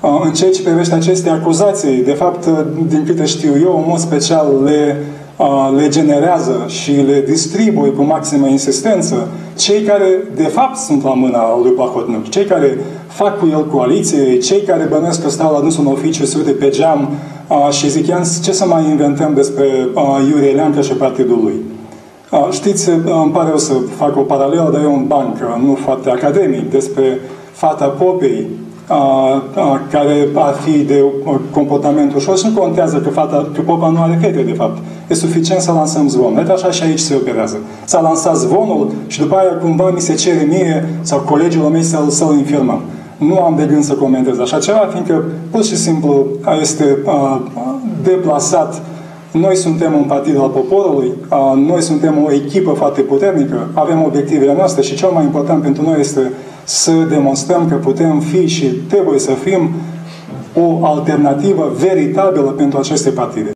În ceea ce privește aceste acuzații, de fapt, din câte știu eu, în mod special le, le generează și le distribuie cu maximă insistență cei care, de fapt, sunt la mâna lui Pahotniuc, cei care fac cu el coaliție, cei care bănesc că stau la dânsul în oficiu, se uite pe geam și zic, ce să mai inventăm despre Iurie Leancă și partidul lui. Știți, îmi pare o să fac o paralelă, dar e un banc, nu foarte academic, despre fata Popei, care ar fi de comportament ușor și nu contează că, fata, că popa nu are fete, de fapt. E suficient să lansăm zvon. Uite așa și aici se operează. S-a lansat zvonul și după aia cumva mi se cere mie sau colegilor mei să-l, să infirmăm. Nu am de gând să comentez așa ceva, fiindcă pur și simplu este uh, deplasat noi suntem un partid al poporului, noi suntem o echipă foarte puternică, avem obiectivele noastre și cel mai important pentru noi este să demonstrăm că putem fi și trebuie să fim o alternativă veritabilă pentru aceste partide.